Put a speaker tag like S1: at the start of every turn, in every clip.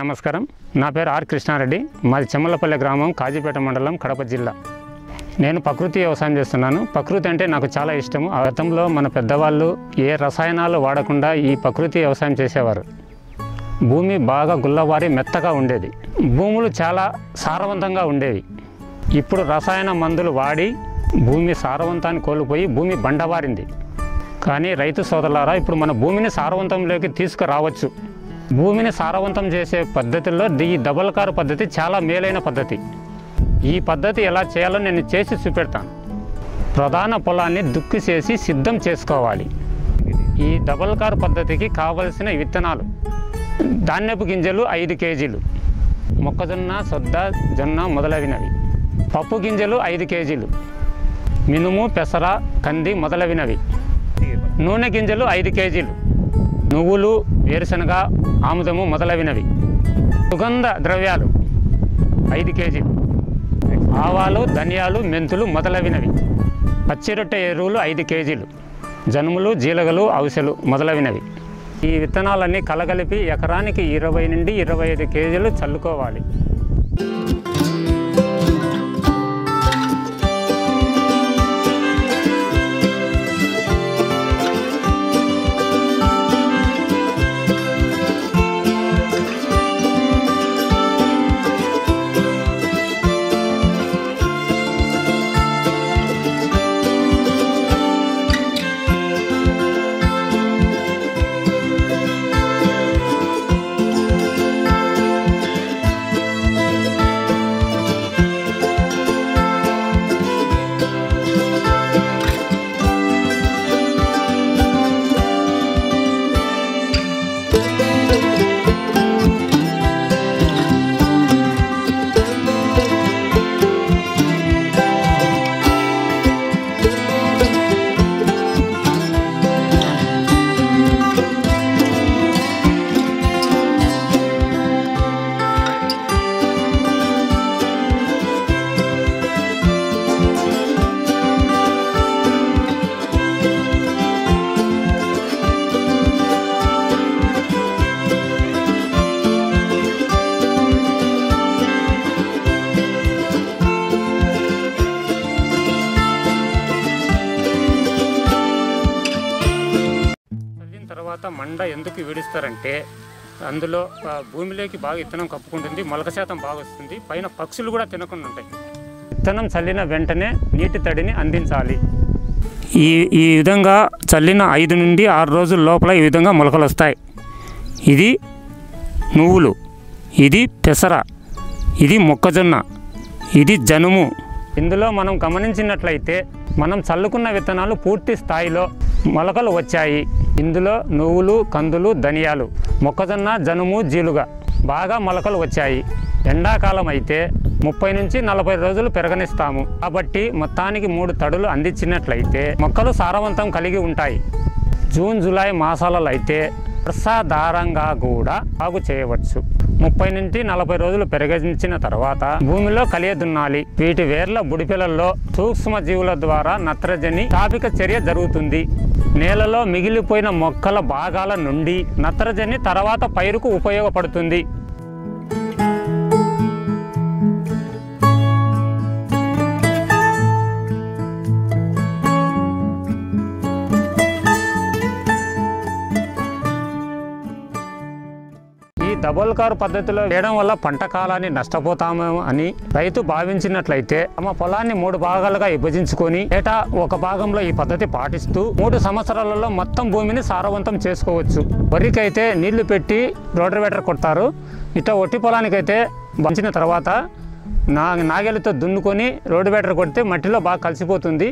S1: నమస్కారం. నా పేరు ఆర్ కృష్ణారెడ్డి. మాది చెమ్మలపల్లె గ్రామం కాజీపేట మండలం కడప జిల్లా. నేను ప్రకృతి వ్యవసాయం చేస్తున్నాను. ప్రకృతి అంటే నాకు చాలా ఇష్టము. ఆ గతంలో మన పెద్దవాళ్ళు ఏ రసాయనాలు వాడకుండా ఈ ప్రకృతి వ్యవసాయం చేసేవారు. భూమి బాగా గుల్లవారి మెత్తగా ఉండేది. భూములు చాలా సారవంతంగా ఉండేవి. ఇప్పుడు రసాయన మందులు వాడి భూమి సారవంతాన్ని కోల్పోయి భూమి బండవారింది. కానీ రైతు సోదరులారా ఇప్పుడు మన భూమిని సారవంతంలోకి తీసుకురావచ్చు. భూమిని సారవంతం చేసే పద్ధతుల్లో ఈ డబల్ కారు పద్ధతి చాలా మేలైన పద్ధతి. ఈ పద్ధతి ఎలా చేయాలో నేను చేసి చూపెడతాను. ప్రధాన పొలాన్ని దుక్కి చేసి సిద్ధం చేసుకోవాలి. ఈ డబల్ కారు పద్ధతికి కావలసిన విత్తనాలు. ధాన్యపు గింజలు ఐదు కేజీలు. మొక్కజొన్న సొద్ద జొన్న మొదలైనవి. పప్పు గింజలు ఐదు కేజీలు. మినుము పెసర కంది మొదలైనవి. నూనె గింజలు ఐదు కేజీలు. నువ్వులు వేరుశనగ ఆముదము మొదలైనవి. సుగంధ ద్రవ్యాలు ఐదు కేజీలు ఆవాలు ధనియాలు మెంతులు మొదలైనవి. పచ్చిరొట్టె ఎరువులు ఐదు కేజీలు. జనుములు జీలగలు అవిసెలు మొదలైనవి. ఈ విత్తనాలన్నీ కలగలిపి ఎకరానికి ఇరవై నుండి ఇరవై ఐదు కేజీలు చల్లుకోవాలి. తర్వాత మండ ఎందుకు విడిస్తారంటే అందులో భూమిలోకి బాగా విత్తనం కప్పుకుంటుంది మొలక శాతం బాగా వస్తుంది పైన పక్షులు కూడా తినకుండా ఉంటాయి. విత్తనం చల్లిన వెంటనే నీటి తడిని అందించాలి. ఈ ఈ విధంగా చల్లిన ఐదు నుండి ఆరు రోజుల లోపల ఈ విధంగా మొలకలు వస్తాయి. ఇది నువ్వులు ఇది పెసర ఇది మొక్కజొన్న ఇది జనుము. ఇందులో మనం గమనించినట్లయితే మనం చల్లుకున్న విత్తనాలు పూర్తి స్థాయిలో మొలకలు వచ్చాయి. ఇందులో నువ్వులు కందులు ధనియాలు మొక్కజొన్న జనుము జీలుగా బాగా మొలకలు వచ్చాయి. ఎండాకాలం అయితే ముప్పై నుంచి నలభై రోజులు పెరగనిస్తాము. కాబట్టి మొత్తానికి మూడు తడులు అందించినట్లయితే మొక్కలు సారవంతం కలిగి ఉంటాయి. జూన్ జూలై మాసాలలో అయితే వర్షాధారంగా కూడా సాగు చేయవచ్చు. ముప్పై నుంచి నలభై రోజులు పెరగించిన తర్వాత భూమిలో కలియదున్నాలి వీటి వేర్ల బుడిపిలల్లో సూక్ష్మ జీవుల ద్వారా నత్రజని తాపిక చర్య జరుగుతుంది. నేలలో మిగిలిపోయిన మొక్కల భాగాల నుండి నత్రజని తర్వాత పైరుకు ఉపయోగపడుతుంది. డబుల్ కారు పద్ధతిలో వేయడం వల్ల పంట కాలాన్ని నష్టపోతామేమో అని రైతు భావించినట్లయితే తమ పొలాన్ని మూడు భాగాలుగా విభజించుకొని ఏటా ఒక భాగంలో ఈ పద్ధతి పాటిస్తూ మూడు సంవత్సరాలలో మొత్తం భూమిని సారవంతం చేసుకోవచ్చు. వరికైతే నీళ్ళు పెట్టి రోటవేటర్ కొడతారు. ఇట్లా ఒట్టి పొలానికైతే బంచిన తర్వాత నా నాగలితో దున్నుకొని రోడ్డు బెటర్ కొడితే మట్టిలో బాగా కలిసిపోతుంది.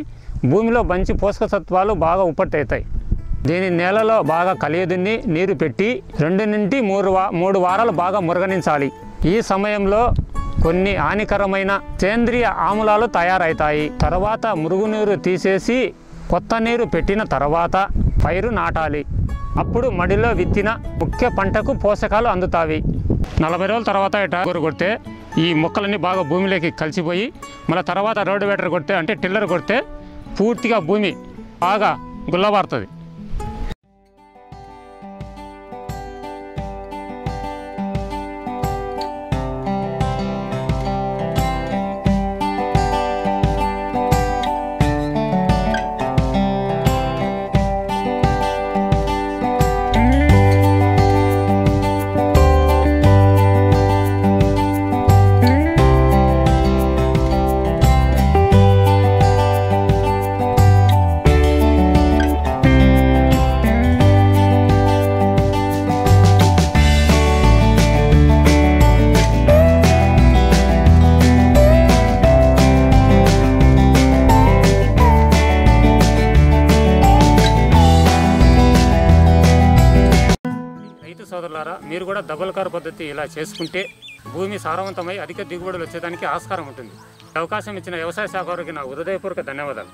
S1: భూమిలో మంచి పోషక సత్వాలు బాగా ఉప్పట్టవుతాయి దీని నేలలో బాగా కలియదున్ని నీరు పెట్టి రెండు నుండి మూడు వా మూడు వారాలు బాగా మురగనించాలి. ఈ సమయంలో కొన్ని హానికరమైన సేంద్రియ ఆమ్లాలు తయారవుతాయి తర్వాత మురుగునీరు తీసేసి కొత్త నీరు పెట్టిన తర్వాత పైరు నాటాలి. అప్పుడు మడిలో విత్తిన ముఖ్య పంటకు పోషకాలు అందుతాయి నలభై రోజుల తర్వాత ఇట కొడితే ఈ మొక్కలన్నీ బాగా భూమిలోకి కలిసిపోయి మళ్ళీ తర్వాత రోడ్డు వేటర్ కొడితే అంటే టిల్లర్ కొడితే పూర్తిగా భూమి బాగా గుల్లబారుతుంది. మీరు కూడా డబుల్ కార్ పద్ధతి ఇలా చేసుకుంటే భూమి సారవంతమై అధిక దిగుబడులు వచ్చేదానికి ఆస్కారం ఉంటుంది. అవకాశం ఇచ్చిన వ్యవసాయ శాఖ వారికి నా హృదయపూర్వక ధన్యవాదాలు.